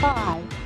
Five.